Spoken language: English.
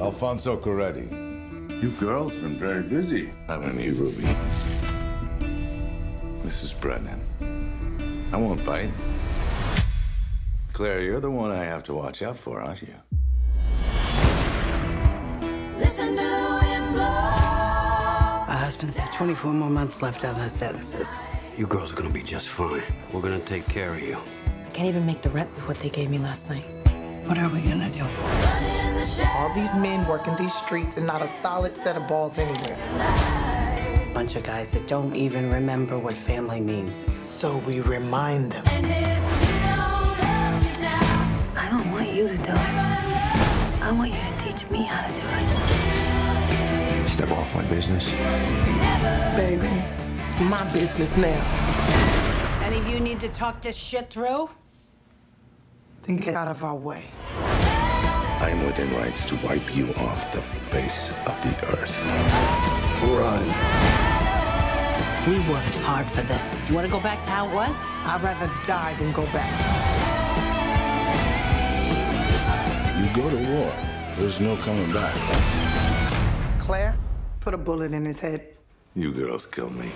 Alfonso Coretti. You girls been very busy, haven't you, Ruby? Mrs. Brennan. I won't bite. Claire, you're the one I have to watch out for, aren't you? Listen to the wind blow. My husband's have 24 more months left on their sentences. You girls are gonna be just fine. We're gonna take care of you. I can't even make the rent with what they gave me last night. What are we gonna do? In the shadows. All these men working these streets and not a solid set of balls anywhere. Bunch of guys that don't even remember what family means. So we remind them. And if you don't love me now, I don't want you to do it. I want you to teach me how to do it. Step off my business. Baby, it's my business now. Any of you need to talk this shit through? Then get out of our way. I am within rights to wipe you off the face of the earth. Run. We worked hard for this. You wanna go back to how it was? I'd rather die than go back. You go to war, there's no coming back. Claire, put a bullet in his head. You girls kill me.